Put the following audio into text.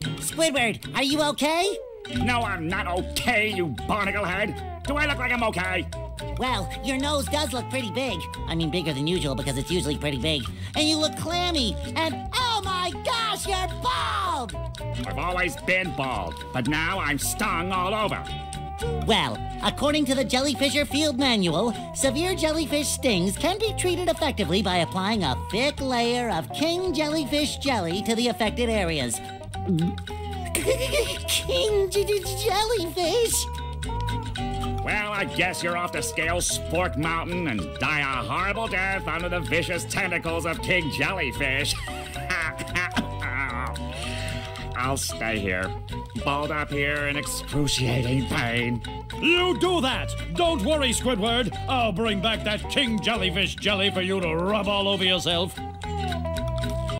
Squidward, are you okay? No, I'm not okay, you barnacle head. Do I look like I'm okay? Well, your nose does look pretty big. I mean, bigger than usual because it's usually pretty big. And you look clammy. And oh my gosh, you're bald! I've always been bald, but now I'm stung all over. Well, according to the Jellyfisher Field Manual, severe jellyfish stings can be treated effectively by applying a thick layer of king jellyfish jelly to the affected areas. king jellyfish? Well, I guess you're off to scale Spork Mountain and die a horrible death under the vicious tentacles of King Jellyfish. I'll stay here, balled up here in excruciating pain. You do that! Don't worry, Squidward. I'll bring back that king jellyfish jelly for you to rub all over yourself.